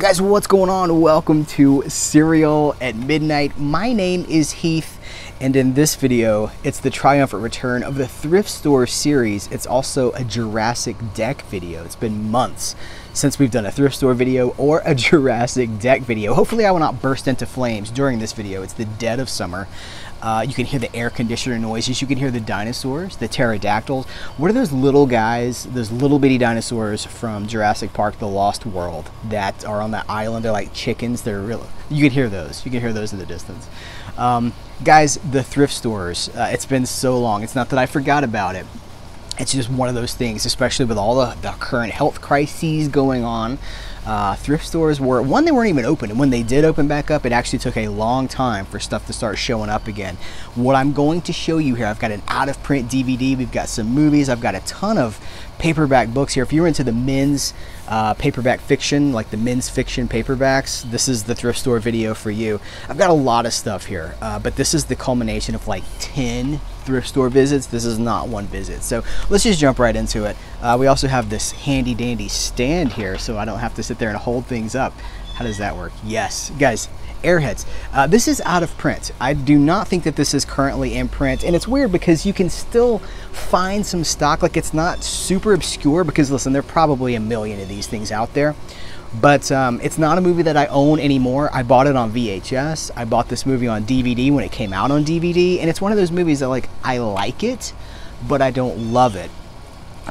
Guys, what's going on? Welcome to Cereal at Midnight. My name is Heath, and in this video, it's the triumphant return of the Thrift Store series. It's also a Jurassic Deck video. It's been months since we've done a Thrift Store video or a Jurassic Deck video. Hopefully I will not burst into flames during this video. It's the dead of summer. Uh, you can hear the air conditioner noises. You can hear the dinosaurs, the pterodactyls. What are those little guys, those little bitty dinosaurs from Jurassic Park: The Lost World that are on that island? They're like chickens. They're real. You can hear those. You can hear those in the distance. Um, guys, the thrift stores. Uh, it's been so long. It's not that I forgot about it. It's just one of those things, especially with all the, the current health crises going on uh, thrift stores were one they weren't even open and when they did open back up it actually took a long time for stuff to start showing up again. What i'm going to show you here i've got an out of print dvd we've got some movies i've got a ton of paperback books here. If you're into the men's uh, paperback fiction like the men's fiction paperbacks this is the thrift store video for you i've got a lot of stuff here uh, but this is the culmination of like 10 thrift store visits. This is not one visit. So let's just jump right into it. Uh, we also have this handy dandy stand here so I don't have to sit there and hold things up. How does that work? Yes, guys, Airheads. Uh, this is out of print. I do not think that this is currently in print. And it's weird because you can still find some stock. Like it's not super obscure because listen, there are probably a million of these things out there. But um, it's not a movie that I own anymore. I bought it on VHS. I bought this movie on DVD when it came out on DVD. And it's one of those movies that like, I like it, but I don't love it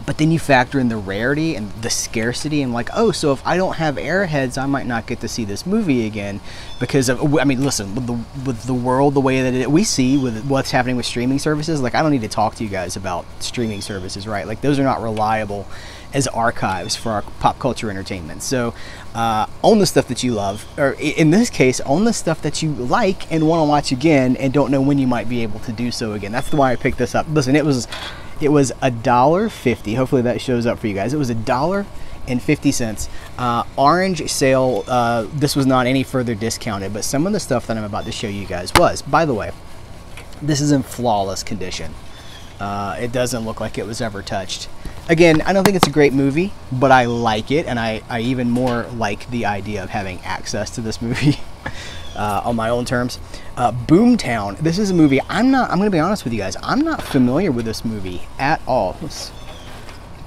but then you factor in the rarity and the scarcity and like oh so if i don't have airheads i might not get to see this movie again because of i mean listen with the with the world the way that it, we see with what's happening with streaming services like i don't need to talk to you guys about streaming services right? Like those are not reliable as archives for our pop culture entertainment. So uh, own the stuff that you love or in this case own the stuff that you like and want to watch again and don't know when you might be able to do so again. That's why i picked this up. Listen it was it was a dollar fifty. Hopefully that shows up for you guys. It was a dollar and 50 cents. Uh, orange sale, uh, this was not any further discounted, but some of the stuff that I'm about to show you guys was. By the way, this is in flawless condition. Uh, it doesn't look like it was ever touched. Again, I don't think it's a great movie, but I like it, and I, I even more like the idea of having access to this movie. Uh, on my own terms. Uh, Boomtown. This is a movie I'm not. I'm to be honest with you guys. I'm not familiar with this movie at all. Let's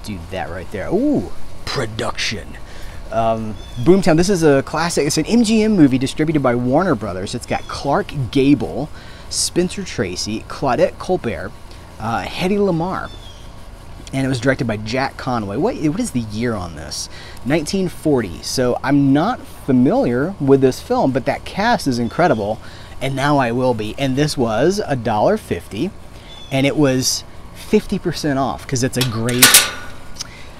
do that right there. Ooh, production. Um, Boomtown. This is a classic. It's an MGM movie distributed by Warner Brothers. It's got Clark Gable, Spencer Tracy, Claudette Colbert, uh, Hedy Lamarr, and it was directed by Jack Conway. What, what is the year on this? 1940. So I'm not familiar with this film, but that cast is incredible, and now I will be. And this was a dollar fifty, and it was 50% off because it's a great.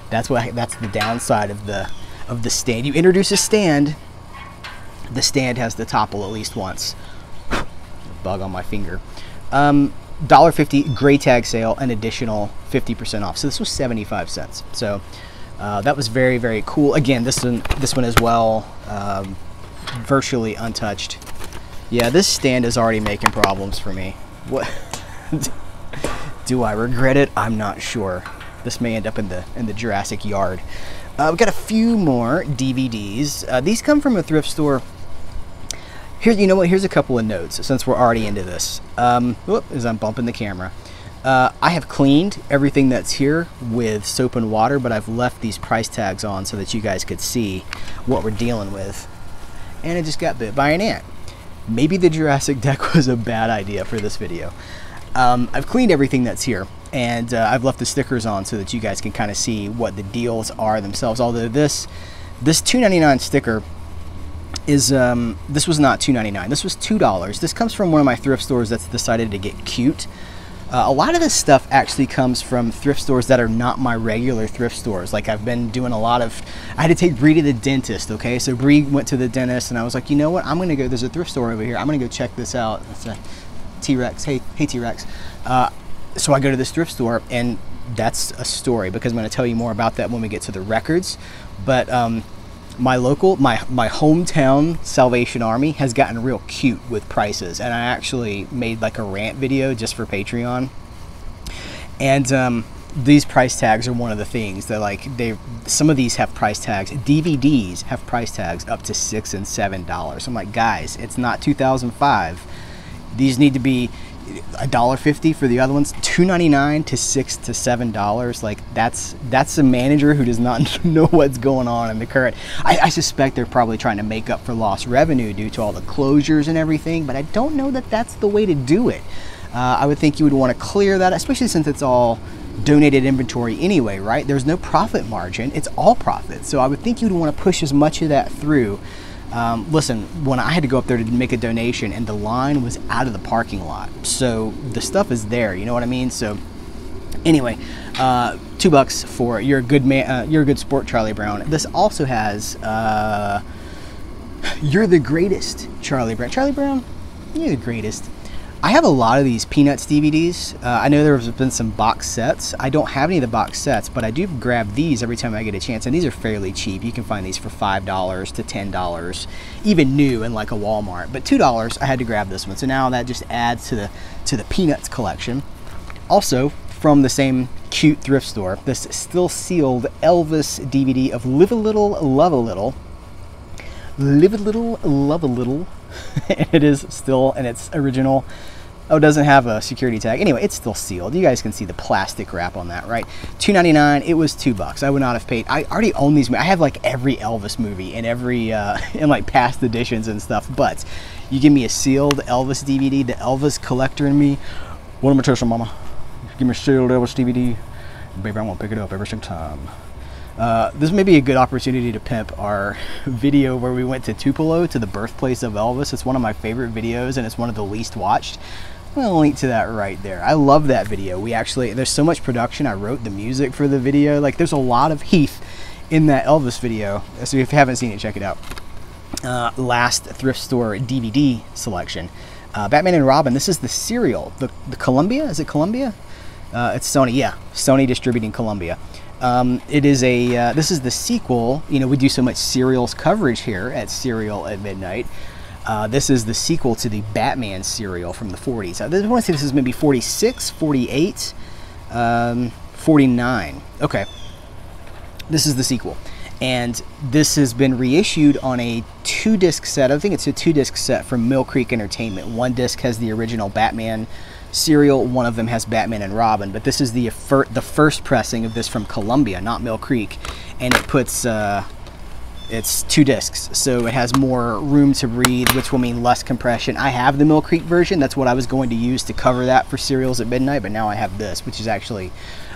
That's what. That's the downside of the of the stand. You introduce a stand, the stand has to topple at least once. Bug on my finger. Um, $1.50 gray tag sale, an additional 50% off. So this was 75 cents. So uh, that was very, very cool. Again, this one, this one as well, um, virtually untouched. Yeah, this stand is already making problems for me. What? Do I regret it? I'm not sure. This may end up in the in the Jurassic yard. Uh, we've got a few more DVDs. Uh, these come from a thrift store here, you know what? Here's a couple of notes since we're already into this. Um, whoop, as I'm bumping the camera. Uh, I have cleaned everything that's here with soap and water, but I've left these price tags on so that you guys could see what we're dealing with. And it just got bit by an ant. Maybe the Jurassic deck was a bad idea for this video. Um, I've cleaned everything that's here, and uh, I've left the stickers on so that you guys can kind of see what the deals are themselves. Although this this 2.99 sticker is um, this was not $2.99. This was $2. This comes from one of my thrift stores that's decided to get cute. Uh, a lot of this stuff actually comes from thrift stores that are not my regular thrift stores. Like I've been doing a lot of, I had to take Bree to the dentist. Okay, so Bree went to the dentist, and I was like, you know what? I'm gonna go. There's a thrift store over here. I'm gonna go check this out. It's a T-Rex. Hey, hey T-Rex. Uh, so I go to this thrift store, and that's a story because I'm gonna tell you more about that when we get to the records. But um, my local my my hometown salvation army has gotten real cute with prices and i actually made like a rant video just for patreon. And um, these price tags are one of the things that like they some of these have price tags dvds have price tags up to six and seven dollars. I'm like guys it's not 2005 these need to be a dollar fifty for the other ones, two ninety nine to six to seven dollars. Like that's that's a manager who does not know what's going on in the current. I, I, suspect they're probably trying to make up for lost revenue due to all the closures and everything, but I don't know that that's the way to do it. Uh, I would think you would want to clear that, especially since it's all donated inventory anyway, right? There's no profit margin; it's all profit. So I would think you'd want to push as much of that through um, listen, when I had to go up there to make a donation, and the line was out of the parking lot, so the stuff is there. You know what I mean? So, anyway, uh, two bucks for you're a good man. Uh, you're a good sport, Charlie Brown. This also has uh, you're the greatest, Charlie Brown. Charlie Brown, you're the greatest. I have a lot of these Peanuts DVDs. Uh, I know there's been some box sets. I don't have any of the box sets, but I do grab these every time I get a chance, and these are fairly cheap. You can find these for five dollars to ten dollars, even new in like a Walmart. But two dollars, I had to grab this one. So now that just adds to the to the Peanuts collection. Also, from the same cute thrift store, this still sealed Elvis DVD of Live a Little, Love a Little. Live a Little, Love a Little. it is still in its original Oh, it doesn't have a security tag. Anyway, it's still sealed. You guys can see the plastic wrap on that, right? Two ninety nine. It was two bucks. I would not have paid. I already own these. I have like every Elvis movie and every uh, in like past editions and stuff. But you give me a sealed Elvis DVD, the Elvis collector in me. What am I telling mama? Give me a sealed Elvis DVD, baby. I'm gonna pick it up every single time. Uh, this may be a good opportunity to pimp our video where we went to Tupelo to the birthplace of Elvis. It's one of my favorite videos and it's one of the least watched. I'm gonna link to that right there. I love that video. We actually, there's so much production. I wrote the music for the video. Like there's a lot of Heath in that Elvis video. So if you haven't seen it, check it out. Uh, last thrift store DVD selection. Uh, Batman and Robin. This is the serial. The, the Columbia? Is it Columbia? Uh, it's Sony. Yeah, Sony distributing Columbia. Um, it is a. Uh, this is the sequel. You know, we do so much serials coverage here at Cereal at Midnight. Uh, this is the sequel to the Batman serial from the 40s. I want to say this is maybe 46, 48, um, 49. Okay. This is the sequel. And this has been reissued on a two disc set. I think it's a two disc set from Mill Creek Entertainment. One disc has the original Batman serial, one of them has Batman and Robin. But this is the, the first pressing of this from Columbia, not Mill Creek. And it puts. Uh, it's two discs, so it has more room to breathe, which will mean less compression. I have the Mill Creek version. That's what I was going to use to cover that for cereals at midnight, but now I have this, which is actually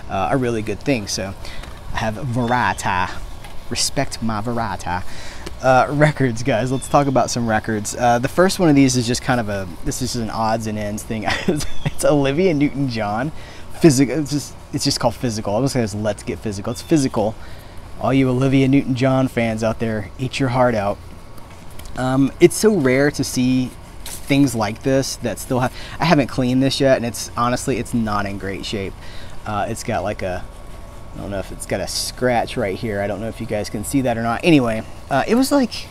uh, a really good thing. So I have variety. Respect my variety. Uh, records, guys. Let's talk about some records. Uh, the first one of these is just kind of a. This is an odds and ends thing. it's Olivia Newton-John. Physical. It's just. It's just called physical. I was gonna say let's get physical. It's physical all you Olivia Newton John fans out there, eat your heart out. Um, it's so rare to see things like this that still have. I haven't cleaned this yet, and it's honestly, it's not in great shape. Uh, it's got like a, I don't know if it's got a scratch right here. I don't know if you guys can see that or not. Anyway, uh, it was like,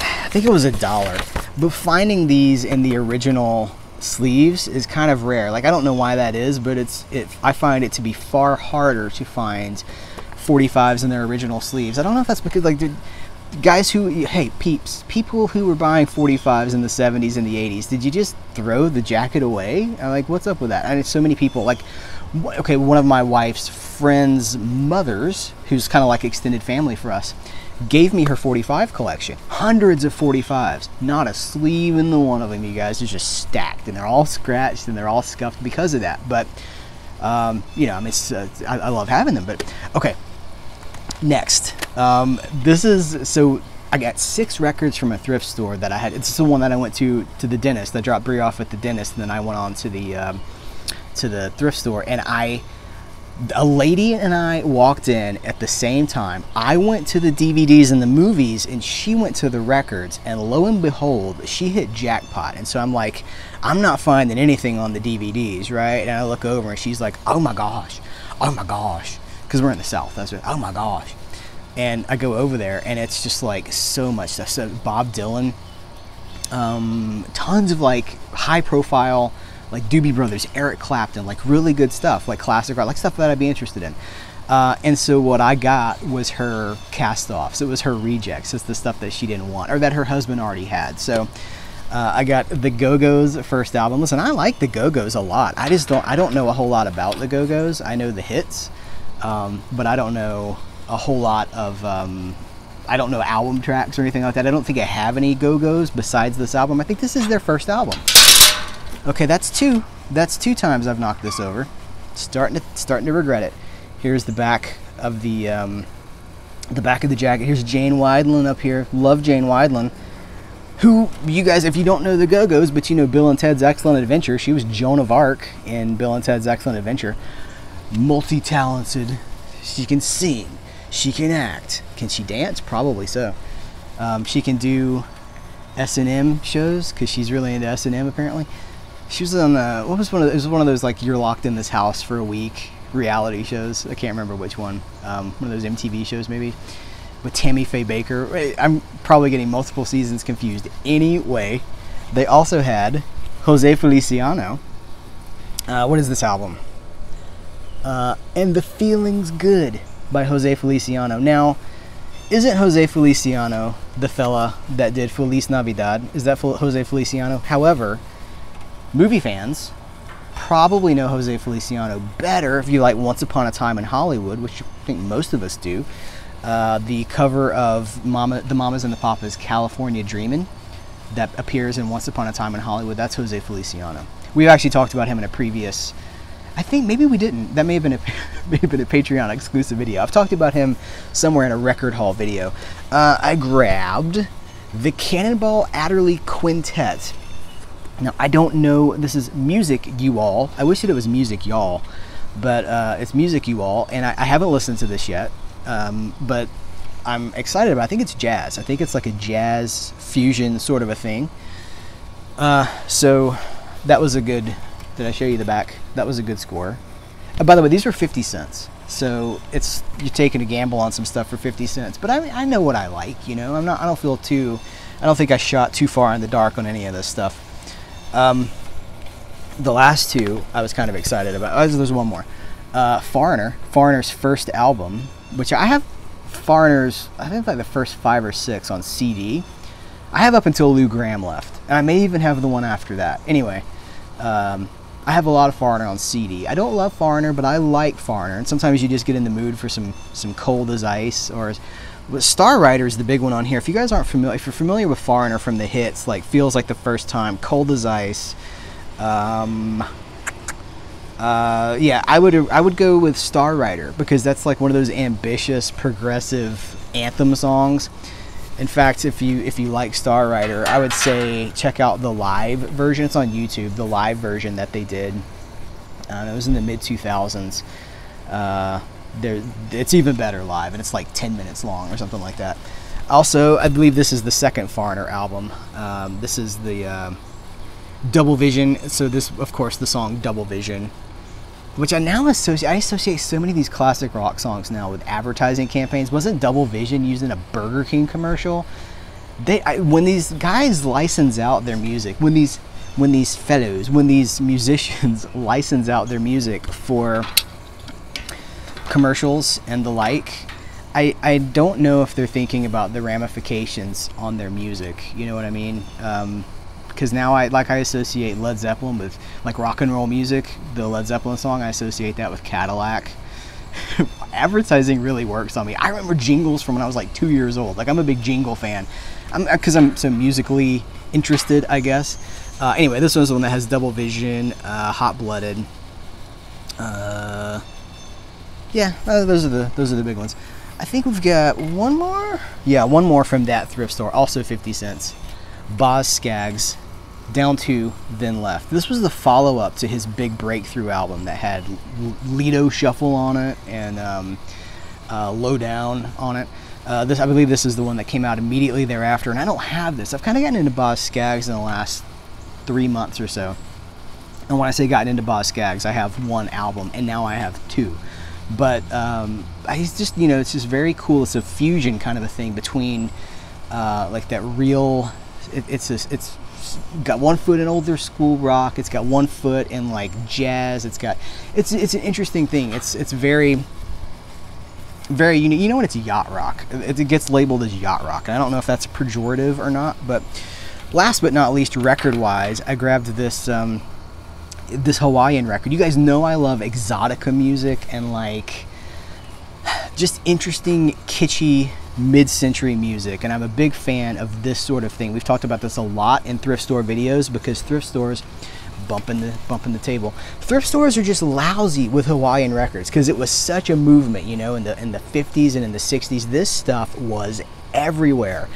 I think it was a dollar. But finding these in the original sleeves is kind of rare. Like I don't know why that is, but it's it. I find it to be far harder to find 45s in their original sleeves. I don't know if that's because like guys who hey peeps people who were buying 45s in the 70s and the 80s did you just throw the jacket away? I'm like what's up with that? I mean, so many people like okay one of my wife's friends mothers who's kind of like extended family for us gave me her 45 collection. Hundreds of 45s not a sleeve in the one of them you guys. Is just stacked and they're all scratched and they're all scuffed because of that. But um, you know I mean uh, I, I love having them but okay Next, um, this is so I got six records from a thrift store that I had. It's the one that I went to to the dentist. I dropped Brie off at the dentist, and then I went on to the um, to the thrift store, and I a lady and I walked in at the same time. I went to the DVDs and the movies, and she went to the records. And lo and behold, she hit jackpot. And so I'm like, I'm not finding anything on the DVDs, right? And I look over, and she's like, Oh my gosh, oh my gosh because we're in the south. Oh my gosh. And I go over there, and it's just like so much stuff. So Bob Dylan, um, tons of like high profile like Doobie Brothers, Eric Clapton, like really good stuff, like classic rock, like stuff that I'd be interested in. Uh, and so what I got was her cast offs. It was her rejects. It's the stuff that she didn't want or that her husband already had. So uh, I got the Go Go's first album. Listen, I like the Go Go's a lot. I just don't. I don't know a whole lot about the Go Go's. I know the hits, um, but I don't know a whole lot of. Um, I don't know album tracks or anything like that. I don't think I have any Go Go's besides this album. I think this is their first album. Okay, that's two. That's two times I've knocked this over. Starting to starting to regret it. Here's the back of the um, the back of the jacket. Here's Jane Wiedlin up here. Love Jane Wiedlin. Who you guys, if you don't know the Go Go's, but you know Bill and Ted's Excellent Adventure, she was Joan of Arc in Bill and Ted's Excellent Adventure. Multi talented. She can sing. She can act. Can she dance? Probably so. Um, she can do S and M shows because she's really into S and M apparently. She was on the what was one of it was one of those like you're locked in this house for a week reality shows. I can't remember which one. Um, one of those MTV shows maybe with Tammy Faye Bakker. I'm probably getting multiple seasons confused. Anyway, they also had Jose Feliciano. Uh, what is this album? Uh, and the Feeling's Good by Jose Feliciano. Now, isn't Jose Feliciano the fella that did Feliz Navidad? Is that Jose Feliciano? However, movie fans probably know Jose Feliciano better if you like Once Upon a Time in Hollywood, which I think most of us do. Uh, the cover of Mama, the Mamas and the Papas California Dreamin' that appears in Once Upon a Time in Hollywood, that's Jose Feliciano. We've actually talked about him in a previous I think maybe we didn't. That may have been a may have been a Patreon exclusive video. I've talked about him somewhere in a record hall video. Uh, I grabbed the Cannonball Adderley Quintet. Now I don't know. This is music, you all. I wish that it was music, y'all, but uh, it's music, you all, and I, I haven't listened to this yet. Um, but I'm excited about. I think it's jazz. I think it's like a jazz fusion sort of a thing. Uh, so that was a good did I show you the back? That was a good score. Uh, by the way, these were 50 cents. So it's you're taking a gamble on some stuff for 50 cents. But I, I know what I like, you know. I'm not. I don't feel too. I don't think I shot too far in the dark on any of this stuff. Um, the last two I was kind of excited about. Oh, there's one more. Uh, Foreigner, Foreigner's first album, which I have Foreigner's. I think like the first five or six on CD. I have up until Lou Gramm left, and I may even have the one after that. Anyway, um, I have a lot of Foreigner on CD. I don't love Foreigner, but I like Foreigner, and sometimes you just get in the mood for some some cold as ice or. But Star Rider is the big one on here. If you guys aren't familiar, if you're familiar with Foreigner from the hits, like feels like the first time, Cold as Ice, um, uh, yeah, I would I would go with Star Rider because that's like one of those ambitious, progressive anthem songs. In fact, if you if you like Star Rider, I would say check out the live version. It's on YouTube. The live version that they did. Uh, it was in the mid 2000s. Uh, there, it's even better live, and it's like 10 minutes long or something like that. Also, I believe this is the second Foreigner album. Um, this is the uh, Double Vision. So this, of course, the song Double Vision which I now associate. I associate so many of these classic rock songs now with advertising campaigns. Wasn't Double Vision used in a Burger King commercial? They I, when these guys license out their music, when these when these fellows, when these musicians license out their music for commercials and the like, I, I don't know if they're thinking about the ramifications on their music. You know what I mean? Um, because now I like I associate Led Zeppelin with like rock and roll music. The Led Zeppelin song I associate that with Cadillac. Advertising really works on me. I remember jingles from when I was like two years old. Like I'm a big jingle fan. I'm because I'm so musically interested, I guess. Uh, anyway, this one's the one that has double vision, uh, hot blooded. Uh, yeah, uh, those are the those are the big ones. I think we've got one more. Yeah, one more from that thrift store, also 50 cents. Boz Scaggs down two then left. This was the follow up to his big breakthrough album that had Lido Shuffle on it and um, uh, Lowdown on it. Uh, this, I believe, this is the one that came out immediately thereafter, and I don't have this. I've kind of gotten into Boz Scaggs in the last three months or so. And when I say gotten into Boz Scaggs, I have one album, and now I have two. But um, I just, you know, it's just very cool. It's a fusion kind of a thing between uh, like that real. It, it's a, it's got one foot in older school rock. It's got one foot in like jazz. It's got it's it's an interesting thing. It's it's very very unique. You know when it's yacht rock, it, it gets labeled as yacht rock, and I don't know if that's pejorative or not. But last but not least, record wise, I grabbed this um, this Hawaiian record. You guys know I love exotica music and like just interesting, kitschy mid-century music and I'm a big fan of this sort of thing. We've talked about this a lot in thrift store videos because thrift stores bumping the bumping the table. Thrift stores are just lousy with Hawaiian records because it was such a movement, you know, in the in the 50s and in the 60s. This stuff was everywhere.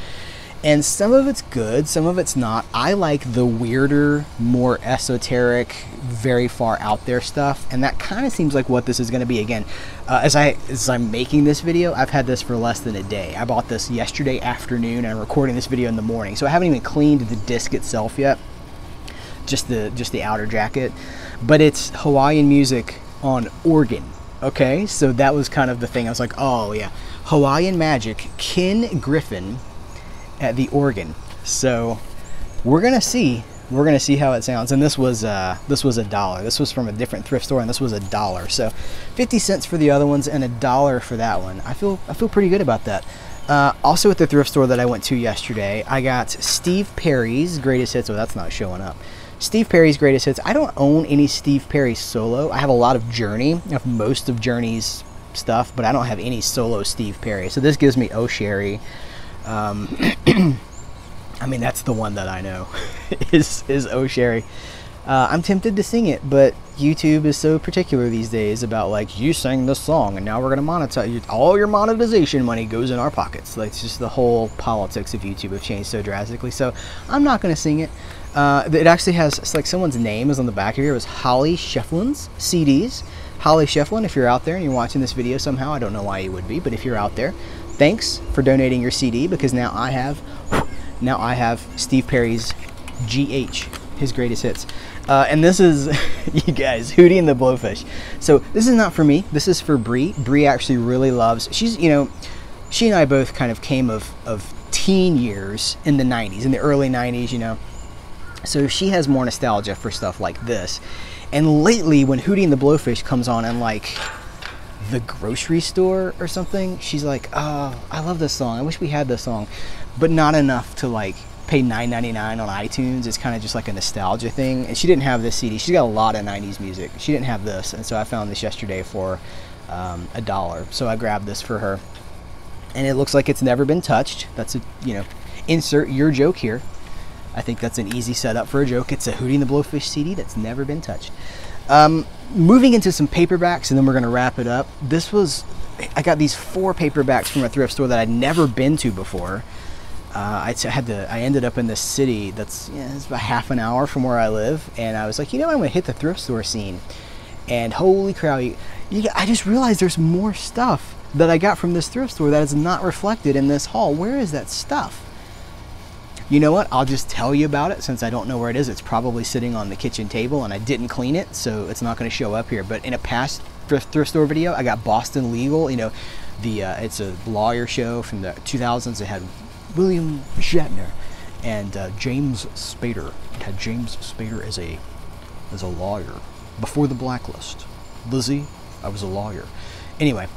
And some of it's good, some of it's not. I like the weirder, more esoteric, very far out there stuff, and that kind of seems like what this is going to be. Again, uh, as I as I'm making this video, I've had this for less than a day. I bought this yesterday afternoon, and I'm recording this video in the morning, so I haven't even cleaned the disc itself yet, just the just the outer jacket. But it's Hawaiian music on organ. Okay, so that was kind of the thing. I was like, oh yeah, Hawaiian Magic, Ken Griffin at the organ. So we're gonna see. We're gonna see how it sounds. And this was uh, this was a dollar. This was from a different thrift store, and this was a dollar. So 50 cents for the other ones, and a dollar for that one. I feel I feel pretty good about that. Uh, also at the thrift store that I went to yesterday, I got Steve Perry's greatest hits. Oh, that's not showing up. Steve Perry's greatest hits. I don't own any Steve Perry solo. I have a lot of Journey. I have most of Journey's stuff, but I don't have any solo Steve Perry. So this gives me Oh Sherry. Um, I mean, that's the one that I know is is Oh Sherry. Uh, I'm tempted to sing it, but YouTube is so particular these days about like you sang this song and now we're gonna monetize. All your monetization money goes in our pockets. Like it's just the whole politics of YouTube have changed so drastically. So I'm not gonna sing it. Uh, it actually has like someone's name is on the back of here. It was Holly Shefflin's CDs. Holly Shefflin, if you're out there and you're watching this video somehow, I don't know why you would be, but if you're out there, thanks for donating your CD because now I have now I have Steve Perry's GH, his greatest hits. Uh, and this is, you guys, Hootie and the Blowfish. So this is not for me. This is for Bree. Bree actually really loves. She's, you know, she and I both kind of came of of teen years in the 90s, in the early 90s, you know. So she has more nostalgia for stuff like this. And lately, when Hootie and the Blowfish comes on and like the grocery store or something, she's like, "Oh, I love this song. I wish we had this song." But not enough to like pay $9.99 on iTunes. It's kind of just like a nostalgia thing. And she didn't have this CD. She's got a lot of 90s music. She didn't have this. And so I found this yesterday for um, a dollar. So I grabbed this for her. And it looks like it's never been touched. That's a, you know, insert your joke here. I think that's an easy setup for a joke. It's a Hootie and the Blowfish CD that's never been touched. Um, moving into some paperbacks, and then we're going to wrap it up. This was, I got these four paperbacks from a thrift store that I'd never been to before. Uh, I had to. I ended up in this city that's yeah, it's about half an hour from where I live, and I was like, you know, I'm gonna hit the thrift store scene. And holy cow, you, you, I just realized there's more stuff that I got from this thrift store that is not reflected in this haul. Where is that stuff? You know what? I'll just tell you about it since I don't know where it is. It's probably sitting on the kitchen table and I didn't clean it, so it's not going to show up here. But in a past thrift, thrift store video, I got Boston Legal. You know, the uh, it's a lawyer show from the 2000s. It had William Shatner and uh, James Spader. It had James Spader as a as a lawyer before the blacklist. Lizzie, I was a lawyer. Anyway,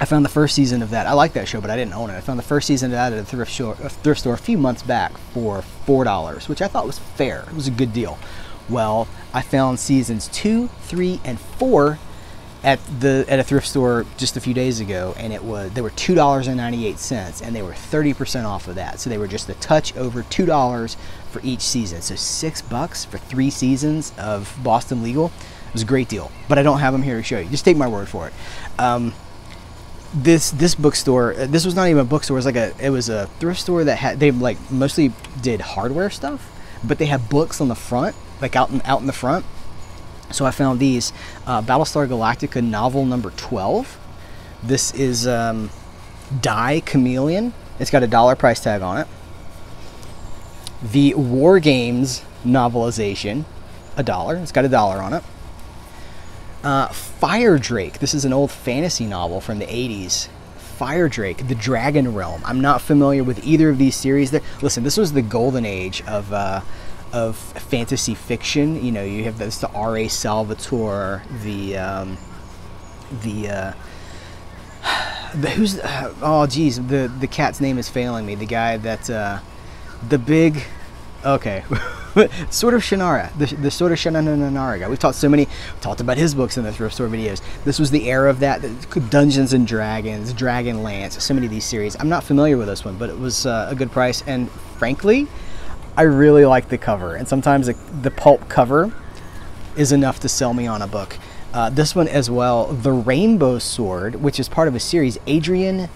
I found the first season of that. I like that show, but I didn't own it. I found the first season of that at a thrift store, a thrift store a few months back for four dollars, which I thought was fair. It was a good deal. Well, I found seasons two, three, and four at the at a thrift store just a few days ago, and it was they were two dollars and ninety eight cents, and they were thirty percent off of that. So they were just a touch over two dollars for each season. So six bucks for three seasons of Boston Legal. It was a great deal, but I don't have them here to show you. Just take my word for it. Um, this this bookstore, uh, this was not even a bookstore. It was like a it was a thrift store that had they like mostly did hardware stuff, but they had books on the front, like out in, out in the front so I found these uh, Battlestar Galactica novel number 12. This is um, Die Chameleon. It's got a dollar price tag on it. The War Games novelization, a dollar. It's got a dollar on it. Uh, Fire Drake. This is an old fantasy novel from the 80s. Fire Drake, The Dragon Realm. I'm not familiar with either of these series. There, listen, this was the golden age of uh, of fantasy fiction. You know, you have this the R.A. Salvatore, the um, the uh, the who's oh geez, the the cat's name is failing me. The guy that uh, the big okay. Sword of Shannara, the, the Sword of Shannara guy. We've talked so many, talked about his books in the thrift store videos. This was the era of that. Dungeons and Dragons, Dragonlance, so many of these series. I'm not familiar with this one, but it was uh, a good price. And frankly, I really like the cover. And sometimes the, the pulp cover is enough to sell me on a book. Uh, this one as well, The Rainbow Sword, which is part of a series. Adrienne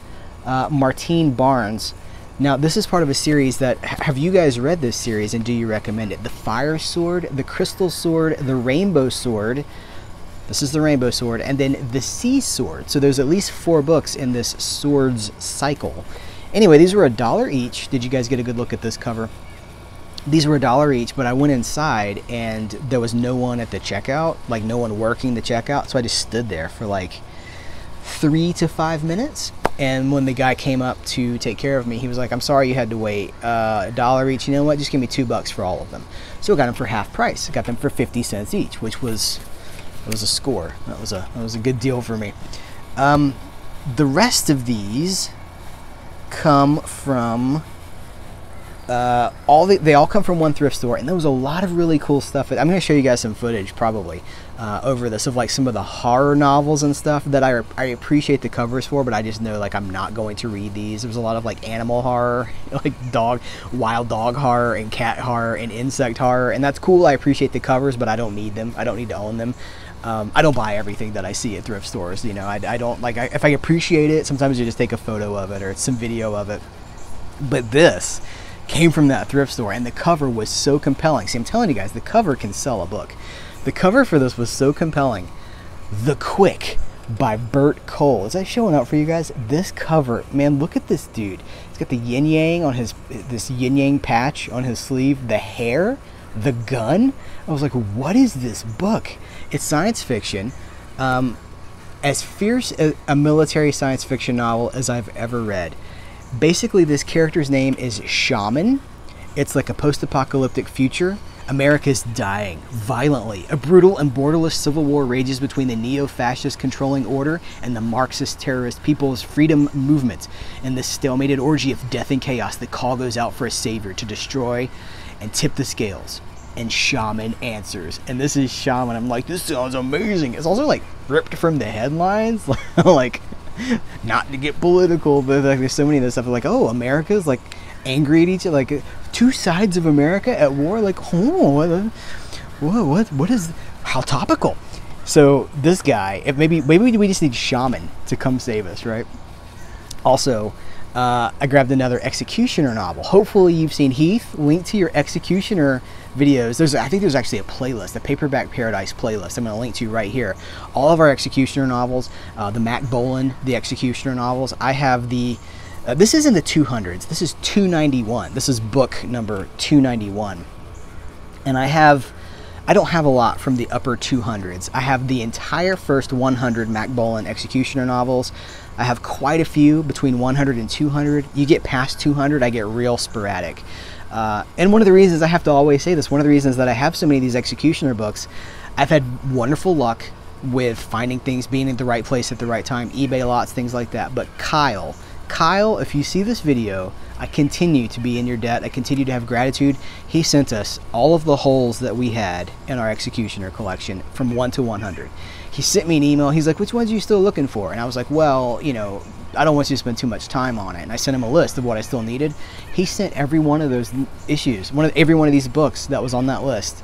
uh, Martine Barnes now, this is part of a series that have you guys read this series and do you recommend it? The Fire Sword, the Crystal Sword, the Rainbow Sword. This is the Rainbow Sword, and then the Sea Sword. So there's at least four books in this swords cycle. Anyway, these were a dollar each. Did you guys get a good look at this cover? These were a dollar each, but I went inside and there was no one at the checkout, like no one working the checkout. So I just stood there for like three to five minutes and when the guy came up to take care of me, he was like, "I'm sorry you had to wait. Uh, a dollar each. You know what? Just give me two bucks for all of them." So I got them for half price. I got them for fifty cents each, which was it was a score. That was a that was a good deal for me. Um, the rest of these come from uh, all the, they all come from one thrift store, and there was a lot of really cool stuff. I'm going to show you guys some footage probably uh, over this of like some of the horror novels and stuff that I, I appreciate the covers for, but I just know like I'm not going to read these. There was a lot of like animal horror, like dog, wild dog horror, and cat horror, and insect horror, and that's cool. I appreciate the covers, but I don't need them. I don't need to own them. Um, I don't buy everything that I see at thrift stores. You know, I, I don't like I, if I appreciate it. Sometimes you just take a photo of it or some video of it. But this came from that thrift store, and the cover was so compelling. See, I'm telling you guys, the cover can sell a book. The cover for this was so compelling. The Quick by Bert Cole. Is that showing up for you guys? This cover, man, look at this dude. He's got the yin yang on his this yin yang patch on his sleeve, the hair, the gun. I was like, what is this book? It's science fiction. Um, as fierce a, a military science fiction novel as I've ever read basically this character's name is Shaman. It's like a post-apocalyptic future. America's dying violently. A brutal and borderless civil war rages between the neo-fascist controlling order and the Marxist terrorist People's Freedom Movement. In this stalemated orgy of death and chaos, the call goes out for a savior to destroy and tip the scales. And Shaman answers. And this is Shaman. I'm like, this sounds amazing. It's also like ripped from the headlines. like not to get political, but like there's so many of this stuff like, oh, America's like angry at each other, like two sides of America at war. Like, oh, what, what, what, what is how topical? So this guy, if maybe maybe we just need Shaman to come save us, right? Also, uh, I grabbed another Executioner novel. Hopefully, you've seen Heath. Link to your Executioner videos. There's, I think there's actually a playlist, a Paperback Paradise playlist. I'm going to link to right here. All of our Executioner novels, uh, the Mack Bolan, the Executioner novels. I have the. Uh, this isn't the 200s. This is 291. This is book number 291, and I have. I don't have a lot from the upper 200s. I have the entire first 100 Mack Bolan Executioner novels. I have quite a few between 100 and 200. You get past 200, I get real sporadic. Uh, and one of the reasons I have to always say this, one of the reasons that I have so many of these executioner books, I've had wonderful luck with finding things, being at the right place at the right time, eBay lots, things like that. But Kyle, Kyle, if you see this video, I continue to be in your debt. I continue to have gratitude. He sent us all of the holes that we had in our executioner collection from 1 to 100. He sent me an email. He's like, which ones are you still looking for? And I was like, well, you know, I don't want you to spend too much time on it. And I sent him a list of what I still needed. He sent every one of those issues, one of every one of these books that was on that list.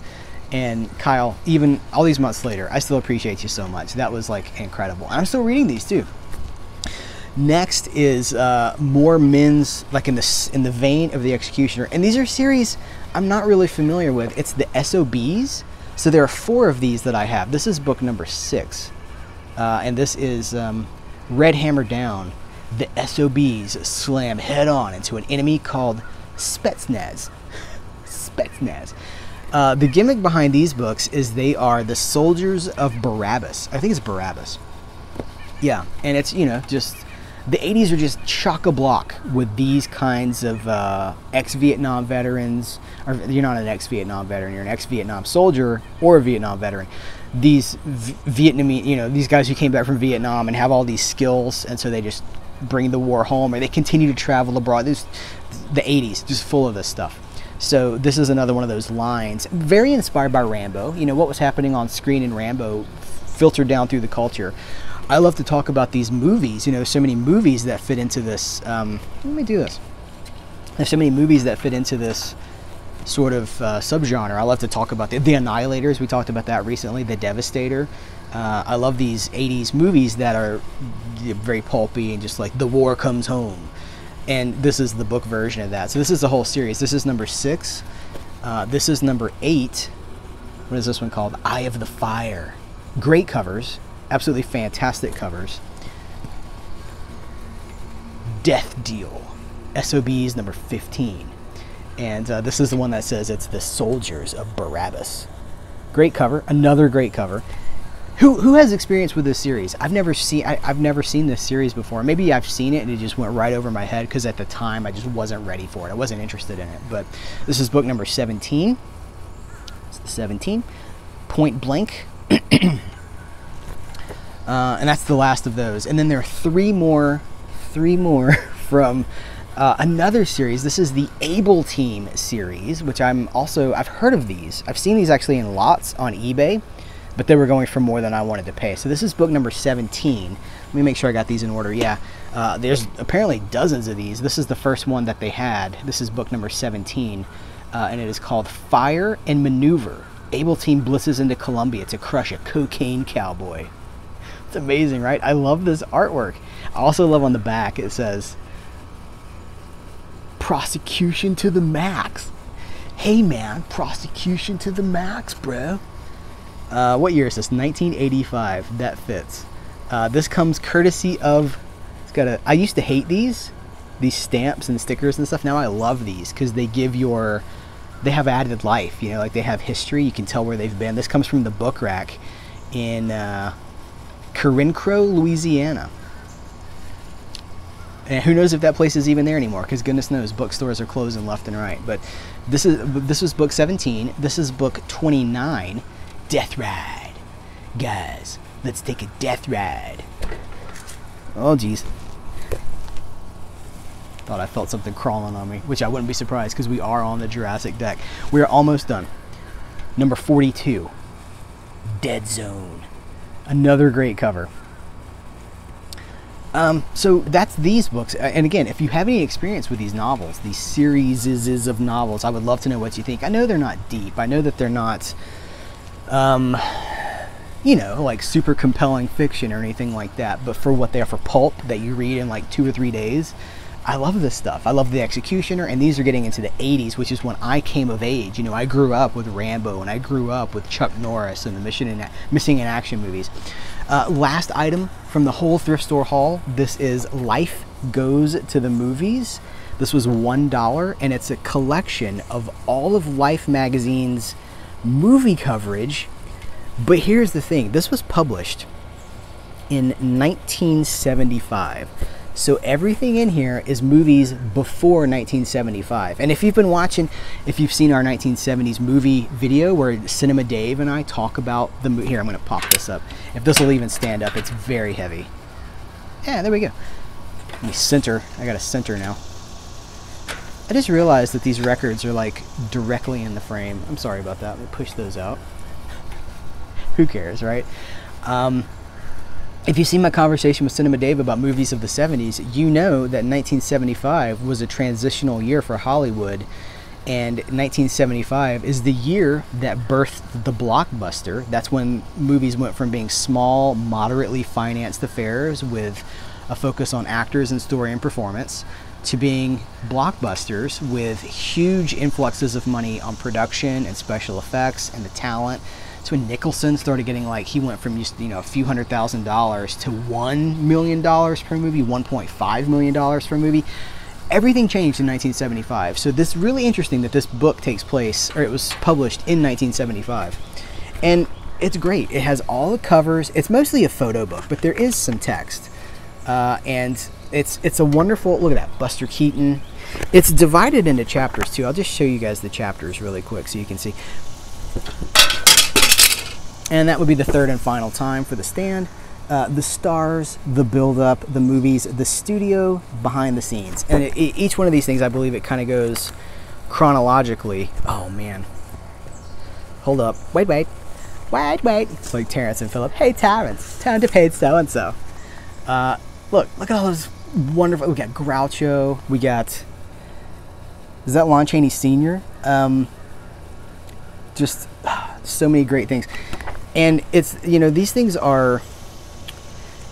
And Kyle, even all these months later, I still appreciate you so much. That was like incredible. And I'm still reading these too. Next is uh, more men's, like in the in the vein of the Executioner, and these are series I'm not really familiar with. It's the SOBs. So there are four of these that I have. This is book number six, uh, and this is um, Red Hammer Down. The SOBs slam head on into an enemy called Spetsnaz. Spetsnaz. Uh, the gimmick behind these books is they are the soldiers of Barabbas. I think it's Barabbas. Yeah, and it's you know just the 80s are just chock a block with these kinds of uh, ex Vietnam veterans. Or you're not an ex Vietnam veteran, you're an ex Vietnam soldier or a Vietnam veteran. These v- Vietnamese, you know, these guys who came back from Vietnam and have all these skills, and so they just bring the war home or they continue to travel abroad. This, the 80s, just full of this stuff. So this is another one of those lines, very inspired by Rambo. You know what was happening on screen in Rambo, filtered down through the culture. I love to talk about these movies. You know, so many movies that fit into this. Um, let me do this. There's so many movies that fit into this sort of uh, subgenre. I love to talk about the, the Annihilators. We talked about that recently. The Devastator. Uh, I love these 80s movies that are very pulpy and just like the war comes home. And this is the book version of that. So this is the whole series. This is number six. Uh, this is number eight. What is this one called? Eye of the Fire. Great covers absolutely fantastic covers. Death Deal, SOBs number 15. And uh, this is the one that says it's the Soldiers of Barabbas. Great cover, another great cover. Who, who has experience with this series? I've never seen I, have never seen this series before. Maybe I've seen it and it just went right over my head because at the time I just wasn't ready for it. I wasn't interested in it. But this is book number 17. It's the 17. Point Blank. Uh, and that's the last of those. And then there are three more, three more from uh, another series. This is the Able Team series, which I'm also I've heard of these. I've seen these actually in lots on eBay, but they were going for more than I wanted to pay. So this is book number 17. Let me make sure I got these in order. Yeah, uh, there's apparently dozens of these. This is the first one that they had. This is book number 17, uh, and it is called Fire and Maneuver. Able Team blisses into Colombia to crush a cocaine cowboy. It's amazing, right? I love this artwork. I also love on the back it says prosecution to the max. Hey man, prosecution to the max, bro. Uh, what year is this? 1985. That fits. Uh, this comes courtesy of. It's got a. I used to hate these, these stamps and stickers and stuff. Now I love these because they give your. They have added life. You know, like they have history. You can tell where they've been. This comes from the book rack in uh, Carencro, Louisiana. And who knows if that place is even there anymore? Because goodness knows, bookstores are closing left and right. But this is this was book 17. This is book 29, Death Ride. Guys, let's take a death ride. Oh, geez. Thought I felt something crawling on me, which I wouldn't be surprised because we are on the Jurassic deck. We are almost done. Number 42, Dead Zone. Another great cover. Um, so that's these books. And again, if you have any experience with these novels, these series of novels, I would love to know what you think. I know they're not deep. I know that they're not, um, you know, like super compelling fiction or anything like that. But for what they are for pulp that you read in like two or three days, I love this stuff. I love The Executioner, and these are getting into the 80s, which is when I came of age. You know, I grew up with Rambo, and I grew up with Chuck Norris and the Mission in, Missing in Action movies. Uh, last item from the whole thrift store haul this is Life Goes to the Movies. This was $1, and it's a collection of all of Life magazine's movie coverage. But here's the thing this was published in 1975. So everything in here is movies before 1975. And if you've been watching, if you've seen our 1970s movie video where Cinema Dave and I talk about the movie, here I'm going to pop this up. If this will even stand up, it's very heavy. Yeah, there we go. Let me center. I got a center now. I just realized that these records are like directly in the frame. I'm sorry about that. Let me push those out. Who cares, right? Um, if you see my conversation with Cinema Dave about movies of the 70s, you know that 1975 was a transitional year for Hollywood. And 1975 is the year that birthed the blockbuster. That's when movies went from being small, moderately financed affairs with a focus on actors and story and performance to being blockbusters with huge influxes of money on production and special effects and the talent so when Nicholson started getting like he went from you know a few hundred thousand dollars to one million dollars per movie, 1.5 million dollars per movie. Everything changed in 1975. So this really interesting that this book takes place, or it was published in 1975, and it's great. It has all the covers. It's mostly a photo book, but there is some text. uh, and it's it's a wonderful look at that Buster Keaton. It's divided into chapters too. I'll just show you guys the chapters really quick so you can see. And that would be the third and final time for the stand. Uh, the stars, the build up, the movies, the studio, behind the scenes. And it, it, each one of these things, I believe it kind of goes chronologically. Oh man. Hold up. Wait, wait. Wait, wait. It's like Terrence and Philip. Hey, Terrence, time to pay so and so. Look, look at all those wonderful. We got Groucho. We got. Is that Lon Chaney Sr.? Um, just so many great things. And it's, you know, these things are.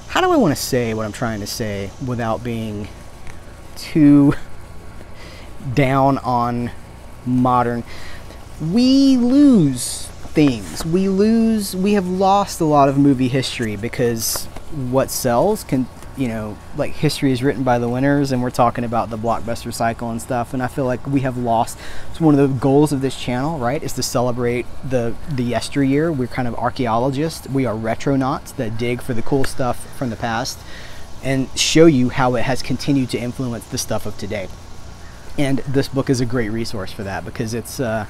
How do I want to say what I'm trying to say without being too down on modern? We lose things. We lose, we have lost a lot of movie history because what sells can you know, like history is written by the winners, and we're talking about the blockbuster cycle and stuff. And I feel like we have lost. It's one of the goals of this channel, right? Is to celebrate the the yesteryear. We're kind of archaeologists. We are retronauts that dig for the cool stuff from the past and show you how it has continued to influence the stuff of today. And this book is a great resource for that because it's. Uh,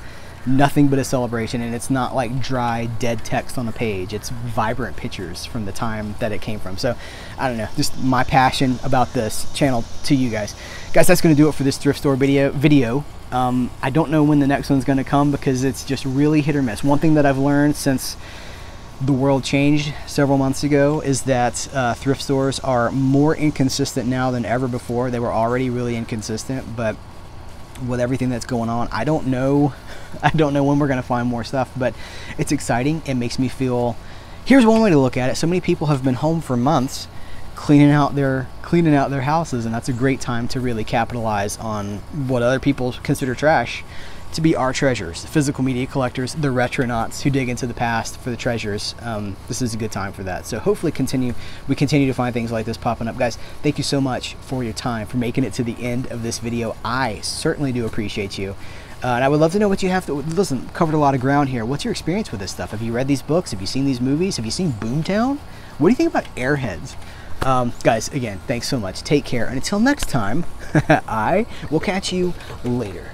nothing but a celebration and it's not like dry dead text on a page it's vibrant pictures from the time that it came from so i don't know just my passion about this channel to you guys guys that's going to do it for this thrift store video video um, i don't know when the next one's going to come because it's just really hit or miss one thing that i've learned since the world changed several months ago is that uh, thrift stores are more inconsistent now than ever before they were already really inconsistent but with everything that's going on. I don't know. I don't know when we're going to find more stuff, but it's exciting. It makes me feel. Here's one way to look at it. So many people have been home for months cleaning out their cleaning out their houses and that's a great time to really capitalize on what other people consider trash to be our treasures, physical media collectors, the retronauts who dig into the past for the treasures. Um, this is a good time for that. So hopefully, continue we continue to find things like this popping up, guys. Thank you so much for your time for making it to the end of this video. I certainly do appreciate you. Uh, and I would love to know what you have to listen. Covered a lot of ground here. What's your experience with this stuff? Have you read these books? Have you seen these movies? Have you seen Boomtown? What do you think about Airheads? Um, guys, again, thanks so much. Take care. And until next time, I will catch you later.